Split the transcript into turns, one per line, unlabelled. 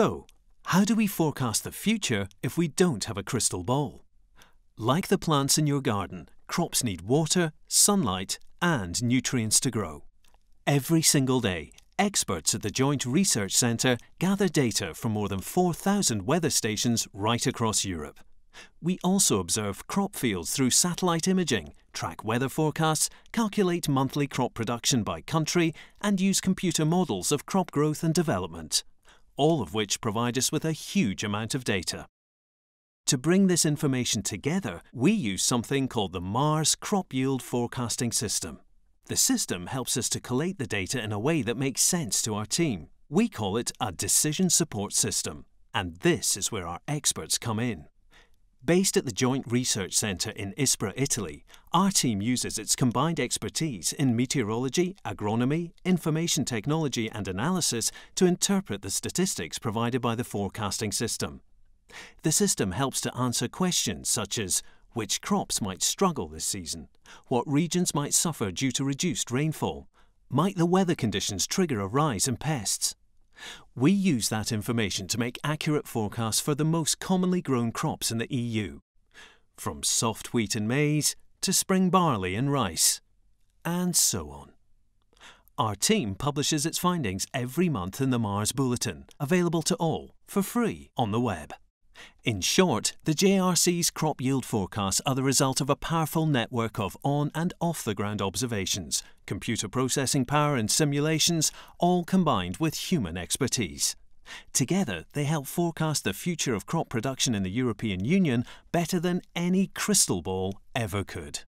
So, how do we forecast the future if we don't have a crystal ball? Like the plants in your garden, crops need water, sunlight, and nutrients to grow. Every single day, experts at the Joint Research Centre gather data from more than 4,000 weather stations right across Europe. We also observe crop fields through satellite imaging, track weather forecasts, calculate monthly crop production by country, and use computer models of crop growth and development, all of which provide us with a huge amount of data. To bring this information together, we use something called the Mars Crop Yield Forecasting System. The system helps us to collate the data in a way that makes sense to our team. We call it a decision support system, and this is where our experts come in. Based at the Joint Research Centre in Ispra, Italy, our team uses its combined expertise in meteorology, agronomy, information technology and analysis to interpret the statistics provided by the forecasting system. The system helps to answer questions such as which crops might struggle this season, what regions might suffer due to reduced rainfall, might the weather conditions trigger a rise in pests, we use that information to make accurate forecasts for the most commonly grown crops in the EU, from soft wheat and maize to spring barley and rice, and so on. Our team publishes its findings every month in the Mars Bulletin, available to all for free on the web. In short, the JRC's crop yield forecasts are the result of a powerful network of on and off the ground observations, computer processing power and simulations, all combined with human expertise. Together, they help forecast the future of crop production in the European Union better than any crystal ball ever could.